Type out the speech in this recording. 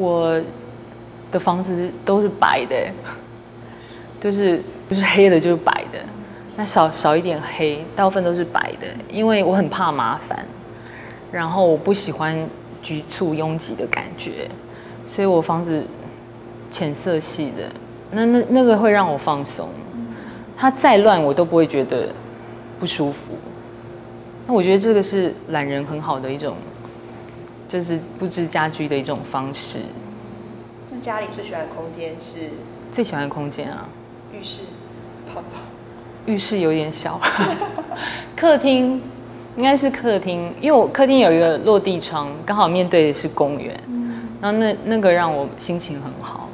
我的房子都是白的，就是不是黑的，就是白的。那少少一点黑，大部分都是白的，因为我很怕麻烦，然后我不喜欢局促拥挤的感觉，所以我房子浅色系的，那那那个会让我放松。它再乱我都不会觉得不舒服。那我觉得这个是懒人很好的一种，就是布置家居的一种方式。那家里最喜欢的空间是最喜欢的空间啊，浴室、泡澡。浴室有点小，客厅应该是客厅，因为我客厅有一个落地窗，刚好面对的是公园，然后那那个让我心情很好。